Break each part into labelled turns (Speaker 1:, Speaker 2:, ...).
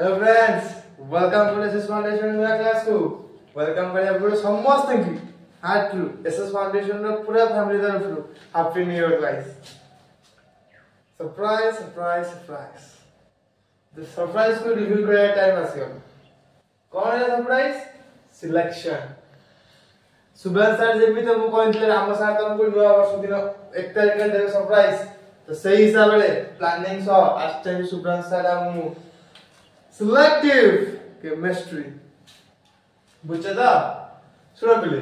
Speaker 1: Hello friends welcome to SS Foundation class 2 welcome করে আপনাদের সমস্তকে হার্ট টু এসএস ফাউন্ডেশনর পুরা family তরফରୁ happy new year guys surprise surprise surprise the surprise को reveal करने का टाइम आसी गला कौन है सरप्राइज सिलेक्शन सुबह सर जेबी तो मु कहले राम सर तुमको तो नया वर्ष दिन 1 तारिख देबे सरप्राइज तो सही हिसाब रे प्लानिंग सो आज टाइम सुब्रांश सर आ मु selective chemistry বুঝছে দা শুনে পেলে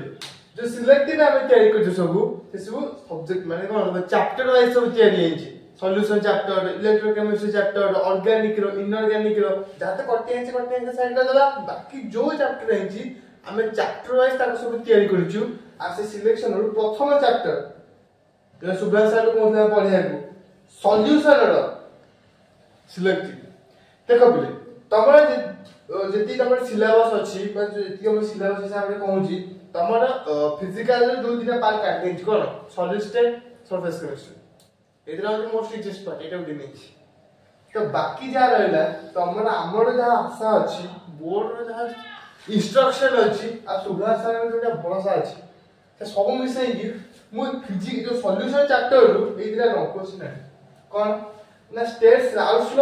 Speaker 1: যে সিলেক্টিভ আমি তৈরি করছি সবু এসবু অবজেক্ট মানে কোন চ্যাপ্টার ওয়াইজ সব তৈরি হয়েছে solution chapter electrochemistry chapter organic rho inorganic রো যাতে করতে হয়েছে করতে হয়েছে সাইডটা দেলা বাকি যে চ্যাপ্টার হয়েছে আমি চ্যাপ্টার ওয়াইজ তাকে সব তৈরি করছি আর সে সিলেকশন হল প্রথম চ্যাপ্টার যেটা সুভাষ স্যার কোথায় পড়াইবু সলিউশন সিলেক্টিভ দেখ পিলে ତମର ଯେତିକି ତମର ସିଲାବସ୍ ଅଛି ବା ଯେତିକି ଆମର ସିଲାବସ୍ ହିସାବରେ କହୁଛି ତମର ଫିଜିକାଲରେ ଦୁଇ ଦିନ ପାର୍ଟ କାଟି ଦେଇଛି କ'ଣ ସଲିଡ୍ ଷ୍ଟେଟ୍ ସର୍ଫେସ୍ କେମିଷ୍ଟ୍ରି ଏଇଟା ହେଉଛି ମୋଷ୍ଟ ଇଜିଏଷ୍ଟ ପାର୍ଟ ଏଇଟା ଗୋଟେ ନେଇଛି ତ ବାକି ଯାହା ରହିଲା ତମର ଆମର ଯାହା ଆଶା ଅଛି ବୋର୍ଡର ଯାହା ଇନଷ୍ଟ୍ରକ୍ସନ୍ ଅଛି ଆଉ ସୁଭାଷ ସାର୍ଙ୍କର ଯେଉଁଟା ଭରସା ଅଛି ସେ ସବୁ ମିଶାଇକି ମୁଁ ଫିଜିକ୍ସ ଯେଉଁ ସଲ୍ୟୁସନ୍ ଚାପ୍ଟରରୁ ଏଇ ଦୁଇଟା ରଙ୍କୋଛି ନାହିଁ କ'ଣ ନା states ରାଉସ୍ଲ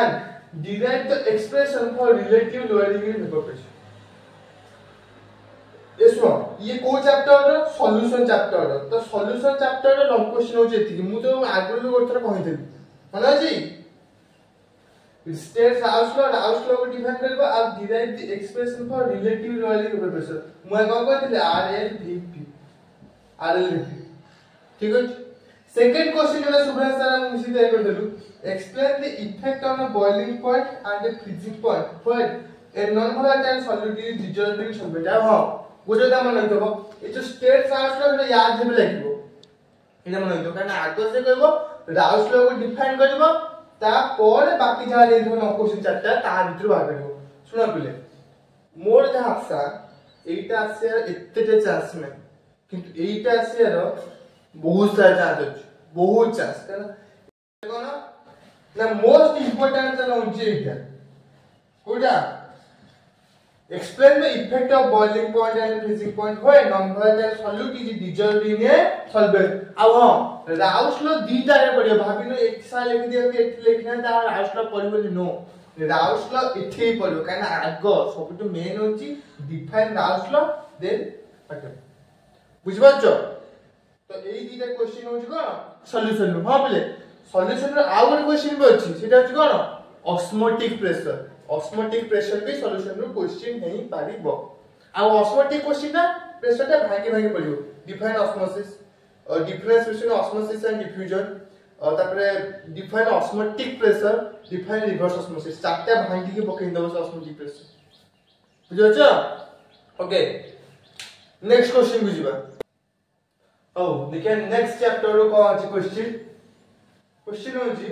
Speaker 1: and derive the expression for relative lower degree vapor pressure. ଶୁଣ ଇଏ କୋଉ ଚାପ୍ଟରର ସଲ୍ୟୁସନ ଚାପ୍ଟରର ତ ସଲ୍ୟୁସନ ଚାପ୍ଟରର ଲଙ୍ଗ କ୍ୱେଶ୍ଚନ ହଉଛି ଏତିକି ମୁଁ ତ ଆଗରୁ ବି ଗୋଟେ ଥର କହିଥିଲି ମନେ ଅଛି state house law house law define करबो आप derive the expression for relative loyalty vapor pressure मैं कौन कहते RLVP RLVP ठीक है Second question is Subhan sir and Mrs. Ekadalu. Explain the effect on a boiling point and a freezing point. Third, a non-volatile solid is dissolving temperature. How? ଗୋଟେ ତା ମନେ ରଖିବ ଏ ଯୋଉ ଷ୍ଟେଟ୍ ସାଇନ୍ସର ଗୋଟେ ୟାଦ ଯେବେ ଲାଗିବ ଏଇଟା ମନେ ରଖିବ କାରଣ ଆଗ ସେ କହିବ ରାଉସ ଲକୁ ଡିଫାଇନ୍ କରିବ ତାପରେ ବାକି ଯାହା ଦେଇଥିବ ନ କୋଶ୍ଚିନ୍ ଚାରିଟା ତା ଭିତରୁ ବାହାର କରିବ ଶୁଣ ପିଲେ ମୋର ଯାହା ଆଶା ଏଇଟା ଆସିବାର ଏତେଟା ଚାନ୍ସ ନାହିଁ କିନ୍ତୁ ଏଇଟା ଆସିବାର बहुत सारे चान्स होச்சு बहुत चान्स देखो ना ना मोस्ट इंपोर्टेंट चला उंची विचार explain the effect of boiling point and freezing point point where number the solute is dissolved in है solvent अब हां राउस लो दीटा रे पड़ियो ने एक साल लिख दिया कि तो एक लिखना ता राउस लो पड़ियो नो राउस लो इथे ही पड़ियो कारण आग तो मेन होची डिफाइन राउस लो देन बुझ पाछो তো এই দুইটা কোশ্চিন হচ্ছে কোন সলিউশন ভাবলে সলিউশন র আউ গোটে কোশ্চিন বি আছে সেটা হচ্ছে কোন অসমোটিক প্রেসার অসমোটিক প্রেসার বি সলিউশন র কোশ্চিন হেই পারিব আউ অসমোটিক কোশ্চিন না প্রেসারটা ভাঙি ভাঙি পড়িব define osmosis difference between osmosis and diffusion তারপরে define osmotic pressure define reverse osmosis চারটা ভাঙিকি পকাই দেব অসমোটিক প্রেসার বুঝছ ওকে নেক্সট কোশ্চিন বুঝিবা Oh, देखिए नेक्स्ट चैप्टर रो कौन आछ क्वेश्चन क्वेश्चन होची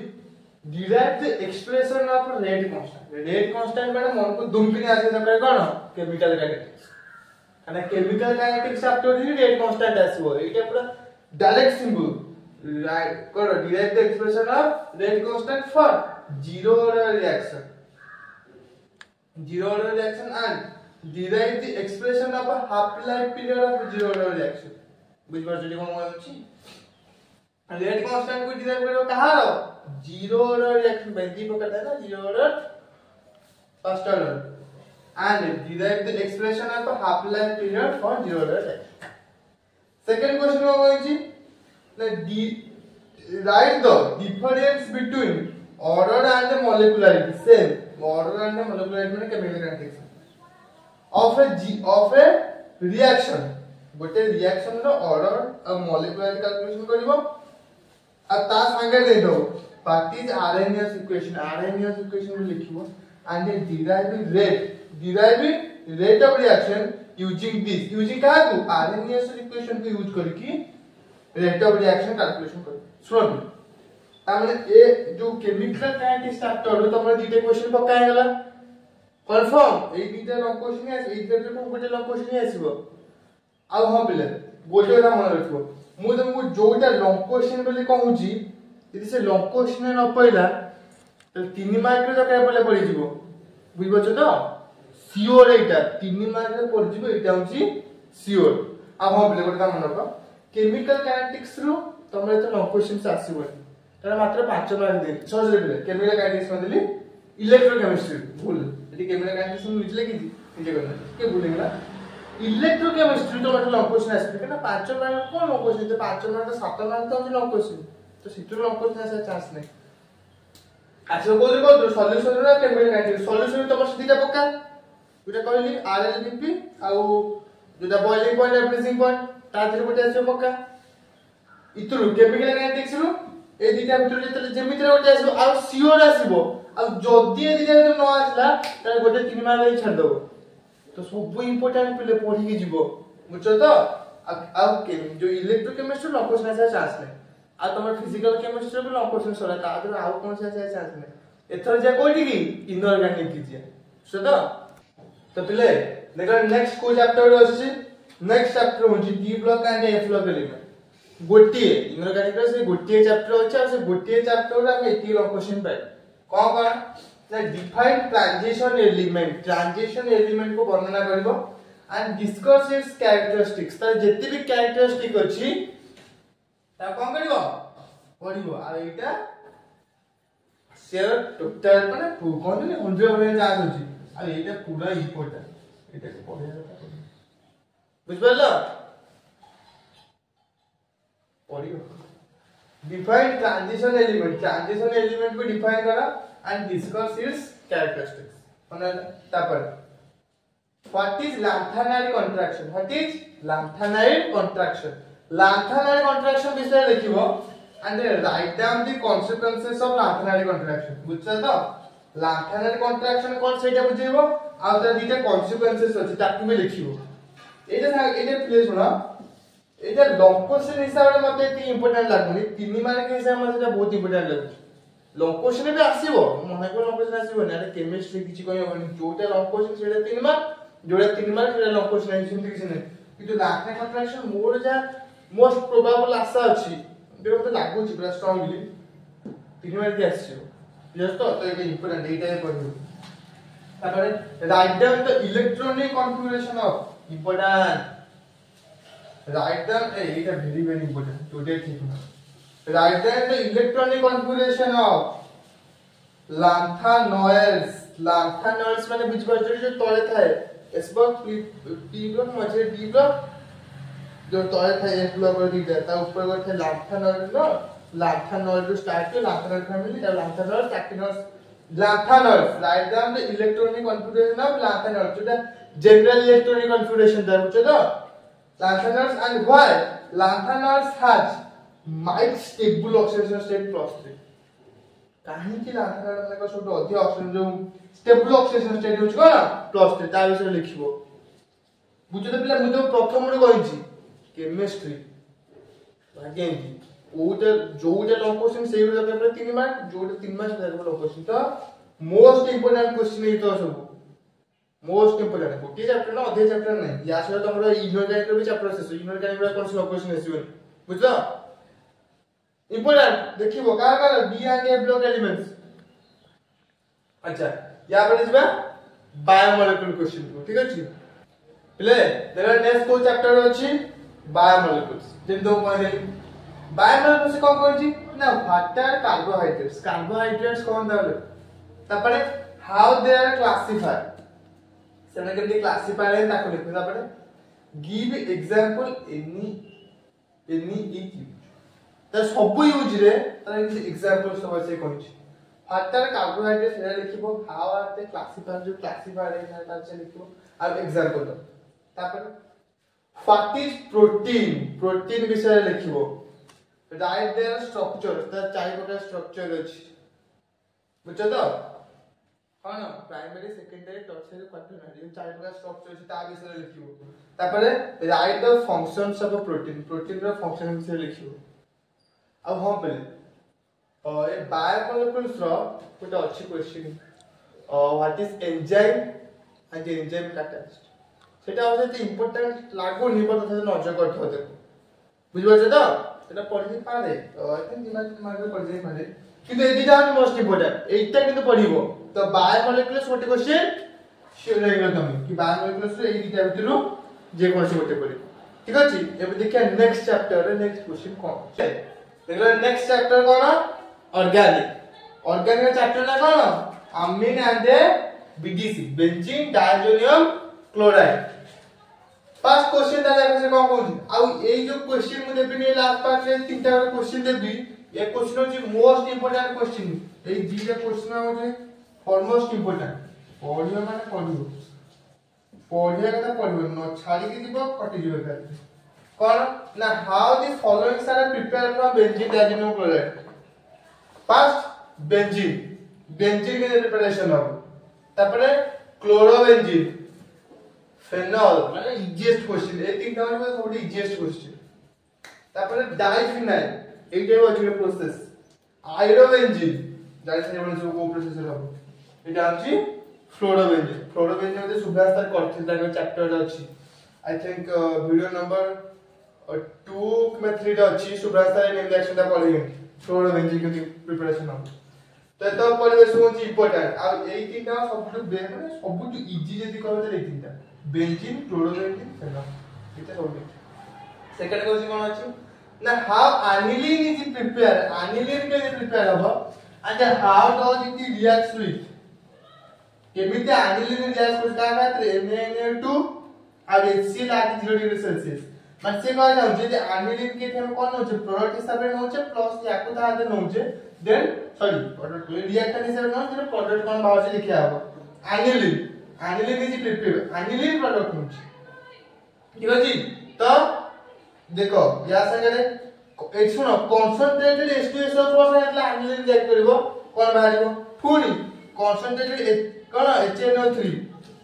Speaker 1: derive the expression of rate constant rate constant madam मन को दुमकिनी आसे त करे कोन केमिकल काइनेटिक्स कारण केमिकल काइनेटिक्स चैप्टर रे रेट कांस्टेंट आसबो एटा पूरा डायरेक्ट सिंबल राइट करो derive the expression of rate constant for zero order reaction zero order reaction and derive the expression of half life period of zero order reaction বুঝিপারছো কোন মনে হচ্ছে rate constant কো derive করো কাহার zero order reaction by জি প্রকারটা না zero order first order and derive the expression at the half life period for zero order reaction second question ho hoichi the write the difference between order and the molecularity same order and the molecularity মানে chemical reaction of a g of a reaction ଗୋଟେ ରିଆକ୍ସନର order ଆଉ molecular calculation କରିବ ଆଉ ତା ସାଙ୍ଗେ ଦେଇଦେବ what is Arrhenius equation Arrhenius equation ଲେଖିବ and deriving rate deriving rate of reaction using this using काहाकु Arrhenius equation को यूज करके रेट ऑफ रिएक्शन कैलकुलेशन कर सुन तामने ए जो केमिकल काइनेटिक्स चैप्टर रो तमरे दीटा क्वेश्चन पक्का हेला कंफर्म ए दीटा लॉन्ग क्वेश्चन है ए दीटा को गोटे लॉन्ग क्वेश्चन आसीबो ଆଉ ହଁ ପିଲା ଆଲହବିଲେ କଥା ମନେ ରଖିବ ମୁଁ ତୁମକୁ ଯୋଉଟା ଲଙ୍ଗ କ୍ୱେଶ୍ଚିନ୍ ବୋଲି କହୁଛି ଯଦି ସେ ଲଙ୍ଗ କ୍ୱେଶ୍ଚିନ୍ ନ ପଡ଼ିଲା ତାହେଲେ ତିନି ମାର୍କରେ ଦରକାର ପଡ଼ିଲେ ପଡ଼ିଯିବ ବୁଝିପାରୁଛ ତ ସିଓର ଏଇଟା ତିନି ମାର୍କରେ ପଡ଼ିଯିବ ଏଇଟା ହେଉଛି ସିଓର ଆଉ ହଁ ପିଲା ଗୋଟେ ମନେ ରଖ କେମିକାଲ କାଇନେଟିକ୍ସରୁ ତମର ଏତେ ଲଙ୍ଗ କ୍ୱେଶ୍ଚିନ୍ସ ଆସିବନି ତାର ମାତ୍ର ପାଞ୍ଚ ମାର୍କ ଦେଲି ସହଜରେ ପିଲେ କେମିକାଲ କାଇନେଟିକ୍ସ ନ ଦେଲି ଇଲେକ୍ଟ୍ରୋ କେମିଷ୍ଟ୍ରି ଭୁଲ ଏଠି କେମିକାଲ କାଇନେଟିକ୍ସ ମୁଁ ନିଜେ ଲେଖିଛି ନିଜେ କହିଲା କିଏ ଭୁଲ ହେଇଗଲା ઇલેક્ટ્રોકેમિસ્ટ્રી તો માટે લોંગ ક્વેશ્ચન આસી કે ના પાંચ માર્ક કોણ যে পাঁচ તો પાંચ માર્ક સાત માર્ક તો અમે લોંગ ક્વેશ્ચન તો સીટુ চান্স নেই આસા ચાન્સ નહીં আচ্ছা কোথায় কোথায় সলিউশন না কেমিক্যাল নাইটি সলিউশন তোমার সেদিকে পক্কা যেটা কইলি আর এল পি আর যেটা বয়লিং পয়েন্ট আর ফ্রিজিং পয়েন্ট তার থেকে গোটে আসবে পক্কা ইতুরু কেমিক্যাল কাইনেটিক্স রু এই দুইটা ভিতরে যেতে যেমিতিরে গোটে আসবে আর সিওর আসিব আর যদি এই দুইটা ভিতরে ন আসলা তাহলে গোটে তিন মার্ক ছাড় দেবো ତ ସବୁ ଇମ୍ପୋର୍ଟାଣ୍ଟ ପିଲେ ପଢିକି ଯିବ ବୁଝଛ ତ ଆଉ ଯୋଉ ଇଲେକ୍ଟ୍ରୋ କେମିଷ୍ଟ୍ରି ଲଙ୍ଗ କୋଶ୍ଚିନ୍ ଆସିବା ଚାନ୍ସ ନାହିଁ ଆଉ ତମର ଫିଜିକାଲ କେମିଷ୍ଟ୍ରି ବି ଲଙ୍ଗ କୋଶ୍ଚିନ୍ ସରିଲା ତା ଦେହରେ ଆଉ କୌଣସି ଆସିବା ଚାନ୍ସ ନାହିଁ ଏଥର ଯିବା କୋଉଠିକି ଇନଅର୍ଗାନିକ କି ଯିବା ବୁଝଛ ତ ତ ପିଲେ ଦେଖ ନେକ୍ସଟ କୋଉ ଚାପ୍ଟର ଆସୁଛି ନେକ୍ସଟ ଚାପ୍ଟର ହଉଛି D block and F block element ଗୋଟିଏ ଇନଅର୍ଗାନିକର ସେ ଗୋଟିଏ ଚାପ୍ଟର ଅଛି ଆଉ ସେ ଗୋଟିଏ ଚାପ୍ଟରରୁ ଆମେ ଏତିକି ଲଙ୍ଗ କୋଶ୍ଚିନ୍ ପାଇବା କଣ କଣ define transition element transition element को वर्णना करिवो एंड डिस्कस इट्स कैरेक्टरिस्टिक्स तार जति भी कैरेक्टरिस्टिक अछि ता कोन करबो पढिबो आ एटा शेयर टोटल माने टू कोन ने 100% चार्ज अछि आ एटा पूरा इंपोर्टेंट एटा को पढिया बुझ परलो पढिबो define transition element transition element को डिफाइन करा and discuss its characteristics. What is lanthanide contraction? What is lanthanide contraction? Lanthanide contraction বিষয়ে দেখিব and then write down the consequences of lanthanide contraction. Which is the lanthanide contraction কোন সেটা বুঝাইব আর তার দুইটা consequences আছে তাকে আমি লিখিব। is এটা place. শোনা is লং কোশ্চেন হিসাবে মতে is ইম্পর্টেন্ট লাগুনি 3 মার্ক হিসাবে মতে important. বহুত ইম্পর্টেন্ট লাগুনি। লং কোশ্চেন ବି ଆସିବ ମନେ କରି ଲଂ କୋଶ୍ଚେନ ଆସିବନି ଆରେ କେମିଷ୍ଟ୍ରି କିଛି କହିହବନି ଯୋଉଟା ଲଂ କୋଶ୍ଚେନ ସେଇଟା ତିନି ମାର୍କ ଯୋଉଟା ତିନି ମାର୍କ ସେଇଟା ଲଂ କୋଶ୍ଚେନ ଆସି ସେମିତି କିଛି ନାହିଁ କିନ୍ତୁ ଲାକ୍ନା କଣ୍ଟ୍ରାକ୍ସନ ମୋର ଯାହା ମୋଷ୍ଟ ପ୍ରୋବାବଲ ଆଶା ଅଛି ଯୋଉଟା ମୋତେ ଲାଗୁଛି ପୁରା ଷ୍ଟ୍ରଙ୍ଗଲି ତିନି ମାର୍କ ଆସିବ କ୍ଲିୟର ତ ତ ଏଇଟା ଇମ୍ପୋର୍ଟାଣ୍ଟ ଏଇଟା ହିଁ ପଢ଼ିବ ତାପରେ write down the electronic configuration of important write down ଏଇଟା ଭେରି ଭେରି ଇମ୍ପୋର୍ଟାଣ୍ଟ ଯୋଉଟା ଠିକ ନୁହଁ Write down the electronic configuration of lanthanoids. Lanthanoids মানে বীজবাজারে যে তলে থাকে S block P block মাঝে D block जो তলে থাকে S block আর D block তার উপরে থাকে lanthanoid না lanthanoid to start to lanthanoid family তার lanthanoid actinoids lanthanoids write down the electronic configuration of lanthanoids যেটা general electronic configuration তার বুঝছো তো lanthanoids and why lanthanoids has Mike stable oxidation state plus three କାହିଁକି ଲାଙ୍କାଡାକ ସବୁଠୁ ଅଧିକ ଅକ୍ସିଡେସନ୍ ଯେଉଁ ଷ୍ଟେବୁଲ୍ ଅକ୍ସିଡେସନ୍ ଷ୍ଟେଟ୍ ହେଉଛି କ'ଣ ପ୍ଲସ୍ ଥ୍ରୀ ତା ବିଷୟରେ ଲେଖିବ ବୁଝ ତ ପିଲା ମୁଁ ତ ପ୍ରଥମରୁ କହିଛି କେମିଷ୍ଟ୍ରି କେମିତି କୋଉଟା ଯୋଉଟା ଲଙ୍ଗ କ୍ୱେଶ୍ଚିନ୍ ସେଇଗୁଡ଼ା ଦରକାର ତିନି ମାର୍କ ଯୋଉଟା ତିନି ମାର୍କ ଦରକାର ଲଙ୍ଗ କ୍ୱେଶ୍ଚିନ୍ ତ ମୋଷ୍ଟ ଇମ୍ପୋର୍ଟାଣ୍ଟ କ୍ୱେଶ୍ଚିନ୍ ହେଇଥିବ ସବୁ মোস্ট ইম্পর্টান্ট গোটিয়ে চ্যাপ্টর না অধিক চ্যাপ্টর নাই ইয়া সহ তোমার ইনোরগানিক বি চ্যাপ্টর আছে ইনোরগানিক গুলো কোন সব কোশ্চেন আসবে বুঝছো इंपोर्टेंट देखिबो का का B and A block elements अच्छा या पर जबा बायोमोलेक्युल क्वेश्चन को ठीक अछि देयर आर नेक्स्ट को चैप्टर अछि बायोमोलेक्युल्स जेम दो कहले बायोमोलेक्युल्स कोन कहछि ना व्हाट आर कार्बोहाइड्रेट्स कार्बोहाइड्रेट्स कोन दाले तापरे हाउ दे आर क्लासिफाइड सेना केमति क्लासिफाइड है ताको लिखबे तापरे गिव एग्जांपल एनी एनी इक्यू তাহলে সবু ইউজরে তাহলে কিছু এক্সাম্পল সবাই সে কইছি ফার্স্টার কার্বোহাইড্রেট সেটা লিখিব হাউ আর দে ক্লাসিফায়ার যে ক্লাসিফায়ার এখানে তার সে লিখিব আর এক্সাম্পল তারপর হোয়াট ইজ প্রোটিন প্রোটিন বিষয়ে লিখিব রাইট দেয়ার স্ট্রকচার তার চারিপটে স্ট্রকচার আছে বুঝছো তো কোন প্রাইমারি সেকেন্ডারি টার্সারি কোয়াটারনারি এই চার প্রকার স্ট্রাকচার আছে তা বিষয়ে লিখিব তারপরে write the functions of protein প্রোটিনের ফাংশন বিষয়ে লিখিব ଆଉ ହଁ ପିଲେ ଏ ବାୟୋମୋଲେକୁଲ୍ସର ଗୋଟେ ଅଛି question what is enzyme and enzyme catalyst সেটা আমাদের যে ইম্পর্টেন্ট লাগুনি বা তাদের নজর করতে হতে বুঝতে পারছো তো সেটা পড়তে পারে তো আই থিঙ্ক মার্কে পড়তে পারে কিন্তু এই দুইটা আমি মোস্ট ইম্পর্টেন্ট এইটা কিন্তু পড়িব তো বায়ো মলিকুলাস গোটে কোশ্চেন শিওর হয়ে গেল তুমি কি বায়ো মলিকুলাস এই দুইটা ভিতরু যে কোনসি গোটে পড়িব ঠিক আছে এবার দেখিয়া নেক্সট চ্যাপ্টারে নেক্সট কোশ্চেন কোন এগুলো নেক্সট চ্যাপ্টার কোন অর্গানিক অর্গানিক চ্যাপ্টারটা করো আমিন এন্ড এ বিডিসি বেনজিন ডাইজোনিয়াম ক্লোরাইড পাঁচ কোশ্চেন তাহলে আপনাদের কোন কোন আর এই যে কোশ্চেন মধ্যে দেবি এই লাস্ট পার্টে তিনটা করে क्वेश्चन দেবি এ কোশ্চেন হচ্ছে মোস্ট ইম্পর্টেন্ট কোশ্চেন এই দুইটা কোশ্চেন আমাদের ফরমোস্ট ইম্পর্টেন্ট পড়িও মানে পড়িও পড়িয়া কথা পড়িও ন ছাড়ি দিব কটি যাবে कौन ना how the followings are prepare from benzene diazonium chloride first benzene benzene के प्रिपरेशन हो তারপরে ক্লোরোবেনজিন ফেনল মানে ইজিয়েস্ট কোশ্চেন এই তিনটা মানে সবচেয়ে ইজিয়েস্ট কোশ্চেন তারপরে ডাইফিনাইল এইটাই হচ্ছে প্রসেস আইরোবেনজিন ডাইফিনাইল মানে সব প্রসেস হবে এটা হচ্ছে ফ্লোরোবেনজিন ফ্লোরোবেনজিন মধ্যে সুভাস্তার কর্তিস চ্যাপ্টার আছে আই থিংক ভিডিও নাম্বার और टू मेथड अच्छी सुब्रास्तारे नेम एक्शन दा पळेन थोड़ा वेंजी के प्रिपरेशन हम तो ये तो इम्पोर्टेंट परिवेश होची इंपोर्टेंट आ एई तीनटा सबटु बे माने सबटु इजी जदी करबे त एई तीनटा बेंजीन चला इतना एटा सबटु सेकंड कोसी कोन अछि ना how aniline is prepare aniline के लिए प्रिपेयर हो and how does it reacts with केमिति एनिलीन रिएक्ट करता है तो एमएनए2 और HCl like 0 degree Celsius multiply નો જે આર્મી ઇન્ડિકેટર કોણ નો છે પ્રોડક્ટ હિસાબે નો છે પ્લસ ની આખું તારે નો છે ધેન સોરી પ્રોડક્ટ રિએક્ટર હિસાબે નો છે પ્રોડક્ટ કોણ ભાવ છે લખ્યા આવો aniline aniline is prepare aniline product નો છે ঠিক আছে তো দেখো ইয়া সাঙ্গে এই শুনো কনসেন্ট্রেটেড H2SO4 সাথে আনিলিন রিঅ্যাক্ট করিব কোন বাহিব পুনি কনসেন্ট্রেটেড কোন HNO3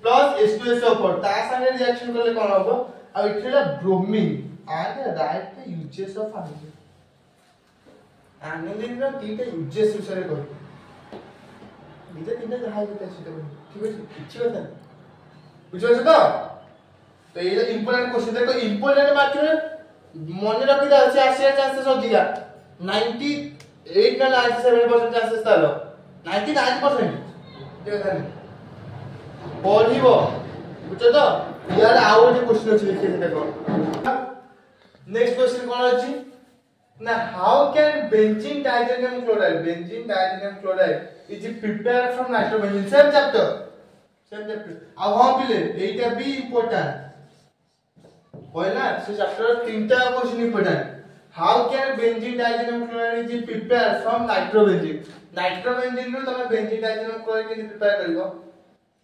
Speaker 1: প্লাস H2SO4 তা সাঙ্গে রিঅ্যাকশন করলে কোন হবো Now it ব্রোমিন আর bromine and the right uses of anilin. অ্যানোলিনরা তিনটা ইউজেস হিসেবে করে নিজে তিনটা দেখা যেতে সেটা ঠিক আছে কিছু কথা না বুঝতে পারছো তো তো এইটা ইম্পর্টেন্ট কোশ্চেন দেখো ইম্পর্টেন্ট মাত্র মনে রাখি দাও সে আসে চান্সেস অধিকা 98 না 97% চান্সেস তাহলে 99% ঠিক আছে পড়িব বুঝছো তো યાર આવો જે ક્વેશ્ચન છે લખી દેખો નેક્સ્ટ ક્વેશ્ચન કોણ ଅଛି ના how can benzene diazonium chloride benzene diazonium chloride is prepare from nitrobenzene same chapter same chapter ଆଉ ହଁ ପିଲେ ଏଇଟା ବି ଇମ୍ପୋର୍ଟାଣ୍ଟ କହିଲା ସେ ଚାପ୍ଟର ତିନିଟା question important how can benzene diazonium chloride is prepare from nitrobenzene ନାଇଟ୍ରୋବେଞ୍ଜିନ୍ରୁ ତମେ ବେଞ୍ଜିନ୍ ଡାଇଜେନମ୍ କ୍ଲୋରାଇଡ୍ କେମିତି prepare କରିବ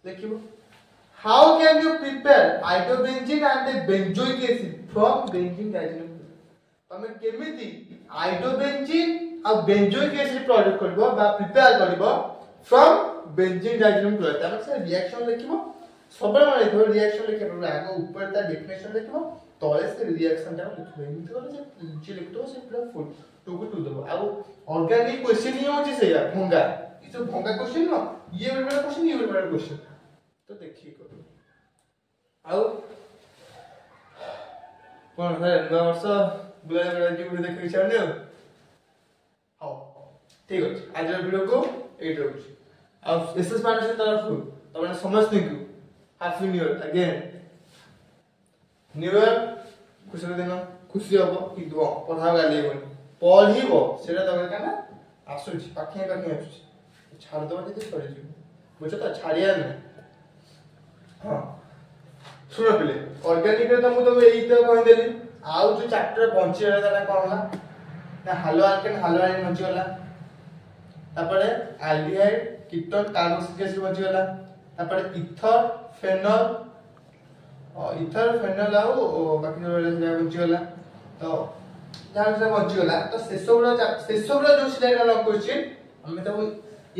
Speaker 1: ଦେଖିବ How can you prepare iodobenzene and the benzoic acid from benzene diazepam? ତମେ କେମିତି ଆଇଡୋବେଞ୍ଜିନ୍ ଆଉ ବେଞ୍ଜୋଇକ୍ ଏସିଡ୍ ପ୍ରଡକ୍ଟ କରିବ ବା ପ୍ରିପେୟାର କରିବ ଫ୍ରମ୍ ବେଞ୍ଜିନ୍ ଡାଇଜେନିକ୍ କ୍ଲୋରାଇଡ୍ ତାପରେ ସେ ରିଆକ୍ସନ୍ ଲେଖିବ ସବୁବେଳେ ମନେ ରଖିବ ରିଆକ୍ସନ୍ ଲେଖିବା ପୂର୍ବରୁ ଆଗ ଉପରେ ତା ଡେଫିନେସନ୍ ଲେଖିବ ତଳେ ସେ ରିଆକ୍ସନ୍ଟା ଲେଖିବ ଏମିତି କଲେ ସେ ଯିଏ ଲେଖିଥିବ ସେ ପୁରା ଫୁଲ୍ ଟୁକୁ ଟୁ ଦେବ ଆଉ ଅର୍ଗାନିକ୍ କ୍ୱେଶ୍ଚିନ୍ ହିଁ ହେଉଛି ସେଇଆ ଭଙ୍ଗା ଏସବୁ ଭଙ୍ଗା କ୍ୱେଶ୍ଚିନ୍ ନୁହଁ ଇଏ ଗୋଟେ କ୍ୱେଶ୍ଚିନ୍ ଇଏ ଗୋଟେ କ୍ୱେଶ୍ଚିନ୍ ତ ଦେଖିକି କରୁ ଆଉ କ'ଣ ସାର୍ ନୂଆ ବର୍ଷ ବୁଲାବୁଲା ଭିଡ଼ିଓ ଦେଖିକି ଛାଡ଼ନି ଆଉ ହଉ ଠିକ୍ ଅଛି ଆଜିର ଭିଡ଼ିଓକୁ ଏଇଠି ରଖୁଛି ଆଉ ଏସ୍ ଏସ୍ ପାଣ୍ଡେସନ ତରଫରୁ ତମେ ସମସ୍ତଙ୍କୁ happy new year again new year ଖୁସିର ଦିନ ଖୁସି ହବ କିନ୍ତୁ ପଢ଼ା ଗାଲେଇବନି ପଢ଼ିବ ସେଇଟା ତମେ କାହିଁକିନା ଆସୁଛି ପାଖେଇ ପାଖେଇ ଆସୁଛି ଛାଡ଼ିଦେବ ଯଦି ସରିଯିବ ବୁଝ ତ ଛାଡ଼ିଆ ନାହିଁ ହଁ ଶୁଣ ପିଲେ ଅର୍ଗାନିକରେ ତ ମୁଁ ତମକୁ ଏଇଟା କହିଦେଲି ଆଉ ଯେଉଁ ଚାରିଟାରେ ବଞ୍ଚି ରହିଲା ତାଟା କ'ଣ ହେଲା ନା ହାଲୁଆ ଆଲକେନ୍ ହାଲୁଆ ଆଇନ୍ ବଞ୍ଚିଗଲା ତାପରେ ଆଲଡିହାଇଡ୍ କିଟୋନ୍ କାର୍ବୋକ୍ସିକ୍ ଗ୍ୟାସ୍ ବଞ୍ଚିଗଲା ତାପରେ ଇଥର ଫେନଲ ଇଥର ଫେନଲ ଆଉ ବାକି ଯେଉଁ ରହିଲା ସେଟା ବଞ୍ଚିଗଲା ତ ଯାହା ସେଟା ବଞ୍ଚିଗଲା ତ ସେସବୁଗୁଡ଼ା ସେସବୁଗୁଡ଼ା ଯେଉଁ ସିଲାଇଟା ଲଗ୍ କରୁଛି ଆମେ ତାକୁ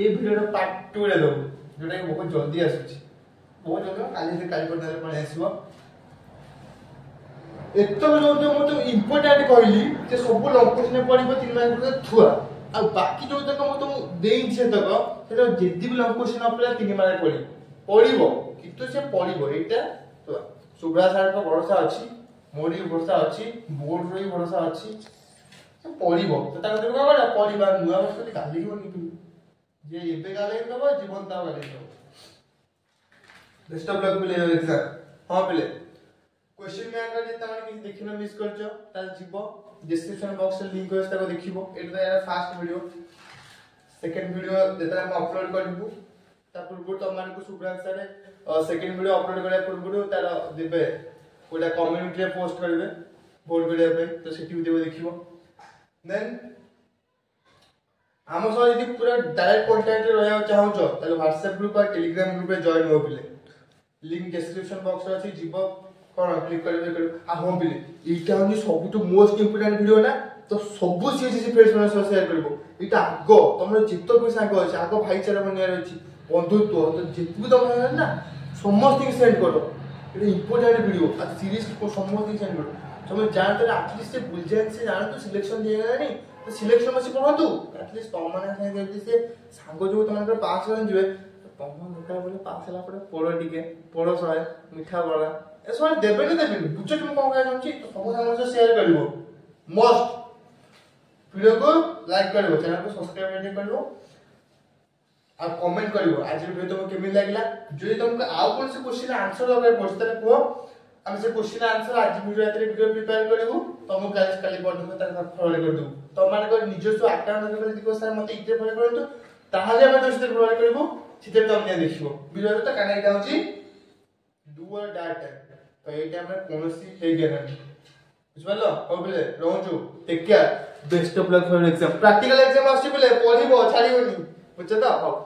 Speaker 1: ଏ ଭିଡ଼ିଓର ପାର୍ଟ ଟୁରେ ଦେବୁ ଯେଉଁଟାକି ବହୁତ ଜଲ୍ଦି ଆସୁଛି ପହଞ୍ଚନ୍ତୁ କାଲି ସେ କାଲିପଟାରେ ପଳେଇ ଆସିବ ଏତେବେଳେ ଯୋଉ ମୁଁ ତ ଇମ୍ପୋର୍ଟାଣ୍ଟ କହିଲି ଯେ ସବୁ ଲଙ୍ଗ ପଡ଼ିବ ତିନି ମାର୍କରେ ଥୁଆ ଆଉ ବାକି ଯୋଉ ମୁଁ ତମକୁ ଦେଇଛି ସେତକ ସେଟା ଯଦି ବି ଲଙ୍ଗ କୋଶ୍ଚିନ୍ ପଡ଼ିଲା ତିନି ମାର୍କ ପଡ଼ିବ ପଡ଼ିବ କିନ୍ତୁ ସେ ପଡ଼ିବ ଏଇଟା ଥୁଆ ସୁବ୍ରା ସାର୍ଙ୍କ ଭରସା ଅଛି ମୋର ବି ଭରସା ଅଛି ବୋର୍ଡର ବି ଭରସା ଅଛି ସେ ପଡ଼ିବ ତ ତା କଥା କ'ଣ ପଡ଼ିବା ନୂଆ ବର୍ଷ କାଲି ଯିବନି ଯେ ଏବେ ଗାଲେଇ ଦେବ ଜୀବନ ତା ଗାଲେଇ ଦେବ best of luck million exam ହଁ ପିଲେ କ୍ୱେଶ୍ଚିନ୍ ବ୍ୟାଙ୍କରେ ଯଦି ତମେ କିଛି ଦେଖିନ ମିସ୍ କରିଛ ତାହେଲେ ଯିବ ଡିସ୍କ୍ରିପସନ୍ ବକ୍ସରେ ଲିଙ୍କ୍ ଅଛି ତାକୁ ଦେଖିବ ଏଇଟା ତ ଏହାର ଫାଷ୍ଟ ଭିଡ଼ିଓ ସେକେଣ୍ଡ ଭିଡ଼ିଓ ଯେତେବେଳେ ଆମେ ଅପଲୋଡ଼ କରିବୁ ତା ପୂର୍ବରୁ ତମମାନଙ୍କୁ ଶୁଭ୍ରାଂଶାରେ ସେକେଣ୍ଡ ଭିଡ଼ିଓ ଅପଲୋଡ଼ କରିବା ପୂର୍ବରୁ ତାର ଦେବେ ଗୋଟେ କମ୍ୟୁନିଟିରେ ପୋଷ୍ଟ କରିବେ ଭୋଟ୍ କରିବା ପାଇଁ ତ ସେଠି ବି ଦେବ ଦେଖିବ ଦେନ୍ ଆମ ସହ ଯଦି ପୁରା ଡାଇରେକ୍ଟ କଣ୍ଟାକ୍ଟରେ ରହିବାକୁ ଚାହୁଁଛ ତାହେଲେ ହ୍ୱାଟ୍ସଆପ୍ ଗ୍ରୁପ୍ ଆଉ ଟେଲିଗ୍ରାମ୍ ଗ୍ରୁପ୍ରେ ଜଏନ୍ ହେବ ପିଲେ লিঙ্ক ডেসক্রিপশন বক্সরে ଅଛି ଯିବ କ'ଣ କ୍ଲିକ୍ କରିବେ କରିବେ ଆଉ ହଁ ପିଲେ ଏଇଟା ହେଉଛି ସବୁଠୁ ମୋଷ୍ଟ ଇମ୍ପୋର୍ଟାଣ୍ଟ ଭିଡ଼ିଓ ନା ତ ସବୁ ସିଏସିସି ଫ୍ରେଣ୍ଡସ୍ ମାନଙ୍କ ସହ ସେୟାର କରିବ ଏଇଟା ଆଗ ତମର ଯେତକ ସାଙ୍ଗ ଅଛି ଆଗ ଭାଇଚାରା ବନେଇବାର ଅଛି ବନ୍ଧୁତ୍ୱ ତ ଯେତିକି ତମର ନା ସମସ୍ତଙ୍କୁ ସେଣ୍ଡ କର ଏଇଟା ଇମ୍ପୋର୍ଟାଣ୍ଟ ଭିଡ଼ିଓ ଆଉ ସିରିୟସଲି ସମସ୍ତଙ୍କୁ ସେଣ୍ଡ କର ତମେ ଜାଣତରେ ଆଟଲିଷ୍ଟ ସେ ବୁଲଜାନ୍ ସେ ଜାଣନ୍ତୁ ସିଲେକ୍ସନ୍ ଦିଆଗଲାଣି ତ ସିଲେକ୍ସନ୍ ଅଛି ପଢ଼ନ୍ତୁ ଆଟଲିଷ୍ଟ ତମମାନଙ୍କ ସାଙ୍ଗେ ସେ ସାଙ୍ଗ ଯୋଉ ତମମାନଙ୍କର ପାସ୍ କରିଯିବେ ବ୍ରହ୍ମ ଦରକାର ବୋଲି ପାସଲା ପରେ ପୋଡ଼ ଟିକେ ପୋଡ଼ ଶହେ ମିଠା ବରା ଏସବୁ ଦେବେ କି ଦେବେନି ବୁଝ ମୁଁ କ'ଣ କହିବାକୁ ଚାହୁଁଛି ସବୁ ସାଙ୍ଗ ସହ ସେୟାର କରିବ ମଷ୍ଟ ଭିଡ଼ିଓକୁ ଲାଇକ୍ କରିବ ଚ୍ୟାନେଲକୁ ସବସ୍କ୍ରାଇବ୍ କରିବ ଆଉ କମେଣ୍ଟ କରିବ ଆଜି ଭିଡ଼ିଓ ତୁମକୁ କେମିତି ଲାଗିଲା ଯଦି ତୁମକୁ ଆଉ କୌଣସି କୋଶ୍ଚିନ୍ ଆନ୍ସର ଦରକାର ପଡ଼ୁଛି ତାହେଲେ କୁହ ଆମେ ସେ କୋଶ୍ଚିନ୍ ଆନ୍ସର ଆଜି ଭିଡ଼ିଓ ରାତିରେ ଭିଡ଼ିଓ ପ୍ରିପେୟାର କରିବୁ ତମକୁ କାଲି କାଲି ପର୍ଯ୍ୟନ୍ତ ତାର ଫଲୋ କରିଦେବୁ ତମମାନଙ୍କ ନିଜସ୍ୱ ଆକାଉଣ୍ଟ ଯଦି କହିବ ସାର୍ ମୋତେ ଇଟିରେ ଫଲୋ କରନ୍ତୁ ତାହେଲେ ଆମେ ତୋ ସହିତ ଫଲୋ କରିବୁ ସେଥିରେ ତମେ ଦେଖିବ ବିରହିତ କାରଣ ଏଇଟା ହେଉଛି ଡୁଅର ଡାଟ ତ ଏଇଟା ଆମର କୌଣସି ହେଇଗଲାନି ବୁଝିପାରିଲ ହଉ ପିଲେ ରହୁଛୁ take care best of luck for exam practical exam ଆସୁଛି ବୋଲେ ପଢିବ ଛାଡ଼ିବନି ବୁଝୁଛ ତ ହଉ